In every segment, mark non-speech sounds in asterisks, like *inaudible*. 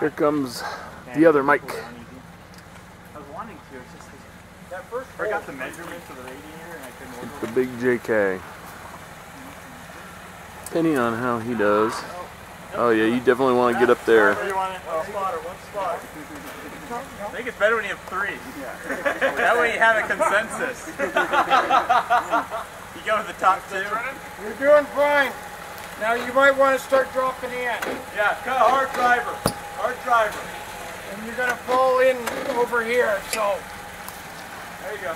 Here comes the other Mike. I was wanting to, it's just that first I got the measurements of the radiator and I couldn't order The big JK. Depending on how he does. Oh, oh yeah, you definitely want to get up there. Where do you want it? One spotter, one spotter. I think it's better when you have three. that way you have a consensus. you go with the top two. You're doing fine. Now you might want to start dropping in. Yeah, cut a hard driver. Hard driver. And you're going to fall in over here, so There you go.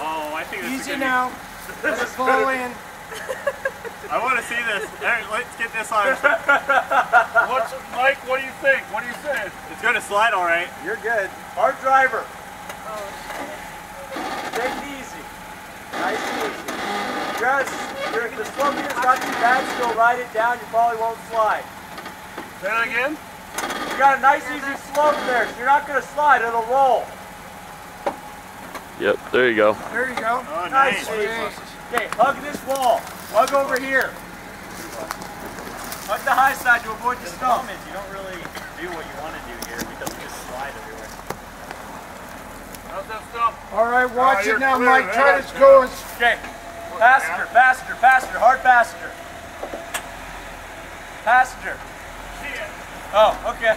Oh, I think this easy gonna be- now. *laughs* Let it fall in. I want to see this. Eric, let's get this on. *laughs* What's Mike? What do you think? What do you think? It's going to slide all right. You're good. Hard driver. Oh, Take it easy. Nice and easy. Just, you're, the slope here's not too bad, still ride it down, you probably won't slide. Say that again. You got a nice easy slope there, so you're not going to slide, it'll roll. Yep, there you go. There you go. Oh, Nice. nice. Okay, hug this wall. Hug over here. Hug the high side to avoid the stump. is you don't really do what you want to do here because you just slide everywhere. How's that stuff? All right, watch you're it now, clear. Mike. Try to go as Okay. Faster, faster, faster, hard faster. Faster. Oh, okay.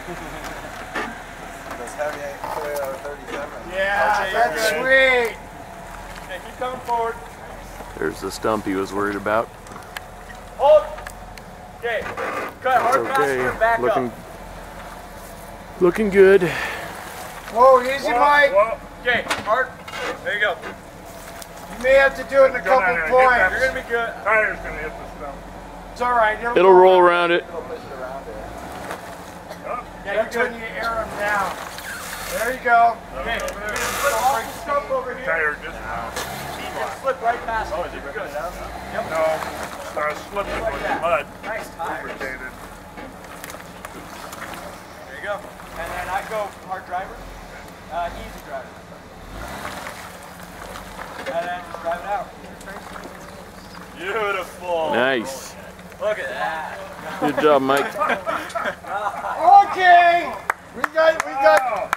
That's heavy 37. Yeah, that's sweet. Okay, keep coming forward. There's the stump he was worried about. Hold. Okay. Cut hard It's faster okay. back Looking up. looking good. Whoa, easy, Mike. Whoa. Okay, hard. There you go. You may have to do it in a Go couple down there, that. You're gonna be good. Tire's gonna hit the stump. It's all right. It'll roll around it. Yeah, That's you're when good. you air them down. There you go. Okay. Slip off the stump over here. Tire just Just slip right past it. Oh, is it good? Yep. no. Started slipping Like with that. mud. Nice tires. Lubricated. There you go. And then I go hard driver, uh, easy driver. And then just drive it out. Beautiful. Nice. Look at that. Good job, Mike. *laughs* Okay. We got, we got